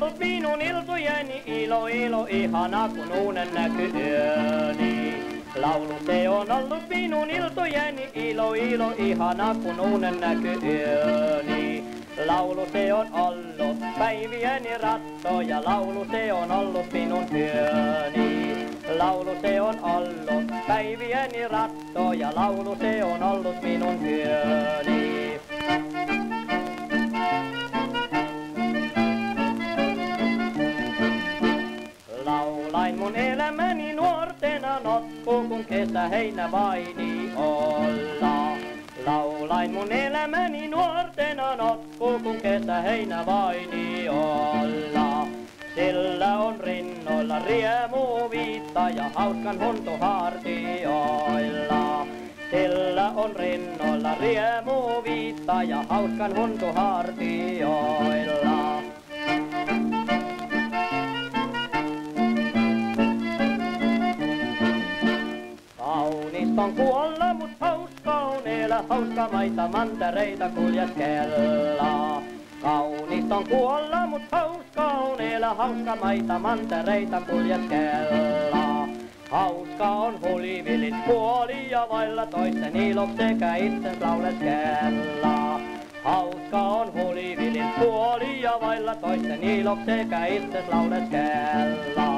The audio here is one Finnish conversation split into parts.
päiviäni ilo, ilo, ihana kun unen näkyy yöni. Laulu se on ollut minun iltojeni, ilo, ilo, ihana kun unen näkyy yöni. Laulu se on ollut päiviäni ratto ja laulu se on ollut minun työni. Laulu se on ollut päiviäni ratto ja laulu se on ollut minun työni. Mun elämäni nuortena notku, kun kesä heinä vaini olla. Laulain mun elämäni nuortena notku, kun kesä heinä vaini olla. Sillä on rinnoilla riemu viitta ja hauskan huntu hartioilla. Sillä on rinnoilla riemu viitta ja hauskan huntu hartioilla. Kaunista on kuolla, mut hauska on elä, hauska maita mantereita kuljeskella. Kaunista on kuolla, mut hauska on elä, hauska maita mantereita kuljeskella. Hauska on hulivilit puoli ja vailla toisten ilok sekä itsens lauleskella. Hauska on hulivilit puoli ja vailla toisten ilok sekä itsens lauleskella.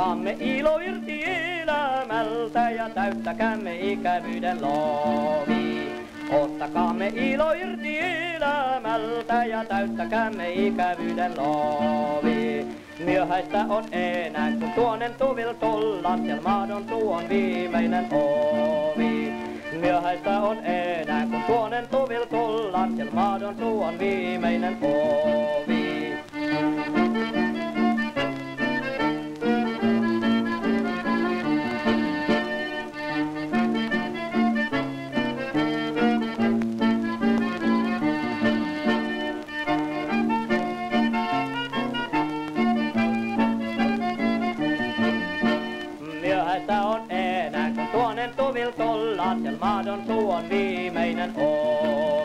Ottakaamme ilo irti elämältä ja täyttäkäämme ikävyyden lovi. Ottakaamme ilo irti elämältä ja täyttäkäämme ikävyyden lovi. Myöhäistä on enää, kun tuonen tuvil tullaan, siellä maadon tuon viimeinen ovi. Myöhäistä on enää, kun tuonen tuvil tullaan, siellä maadon tuon viimeinen ovi. Toinen tuviltolla, sen maadon suu on viimeinen oo.